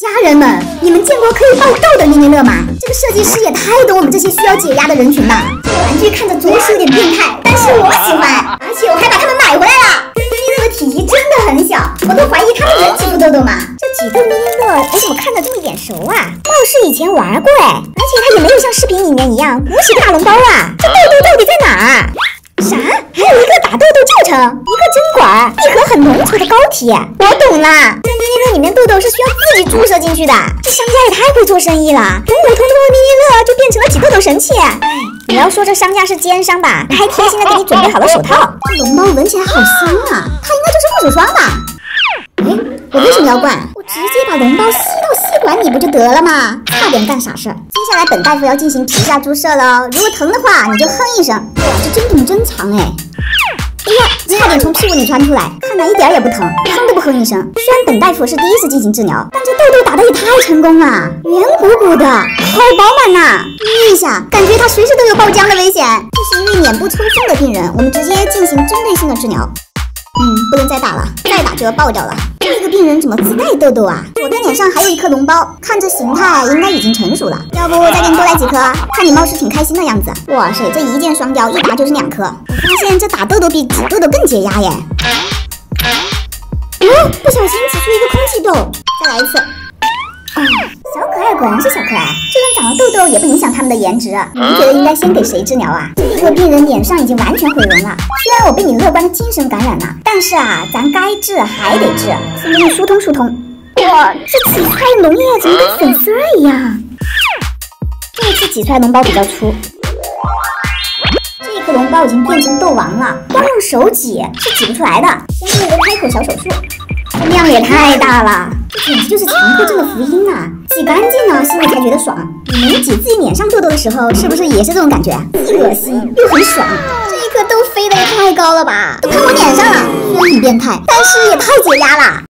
家人们，你们见过可以爆痘的捏捏乐吗？这个设计师也太懂我们这些需要解压的人群了。这个玩具看着着实有点变态，但是我喜欢，而且我还把它们买回来了。捏捏乐的体积真的很小，我都怀疑它们能挤出痘痘吗？这挤痘捏捏乐，我怎么看着这么眼熟啊？貌似以前玩过哎，而且它也没有像视频里面一样鼓起大脓包啊。这痘痘到底在哪儿？啥？还有一个打痘痘教程，管，一盒很浓稠的膏体。我懂了，这捏捏乐里面痘痘是需要自己注射进去的。这商家也太会做生意了，通过通的捏捏乐就变成了挤痘痘神器。哎，你要说这商家是奸商吧，还贴心的给你准备好了手套。这龙包闻起来好香啊，它应该就是护手霜吧？哎，我为什么要灌？我直接把脓包吸到吸管里不就得了吗？差点干傻事儿。接下来本大夫要进行皮下注射了，如果疼的话，你就哼一声。哇，这针筒真长哎！脸从屁股里钻出来，看来一点也不疼，哼都不哼一声。虽然本大夫是第一次进行治疗，但这痘痘打的也太成功了，圆鼓鼓的，好饱满呐！捏一下，感觉它随时都有爆浆的危险。这是一位脸部抽风的病人，我们直接进行针对性的治疗。嗯，不能再打了，再打就要爆掉了。这个病人怎么自带痘痘啊？左边脸上还有一颗脓包，看这形态应该已经成熟了。要不再给你多来几颗？看你貌似挺开心的样子。哇塞，这一箭双雕，一打就是两颗。我发现这打痘痘比挤痘痘更解压耶。哦，不小心挤出一个空气痘，再来一次。啊，小可爱果然是小可爱，就算长了痘痘也不影响他们的颜值。你们觉得应该先给谁治疗啊？这个病人脸上已经完全毁容了。虽然我被你乐观的精神感染了，但是啊，咱该治还得治，先给你疏通疏通。哇，这挤出来的脓液怎么跟粉丝儿一样？这次挤出来脓包比较粗，这颗脓包已经变成痘王了，光用手挤是挤不出来的，先做一个开口小手术。这量也太大了，这简直就是强迫症的福音啊！洗干净了，心里才觉得爽。你们挤自己脸上痘痘的时候，是不是也是这种感觉？既恶心又很爽。这一颗痘飞的也太高了吧，都喷我脸上了。虽然很变态，但是也太解压了。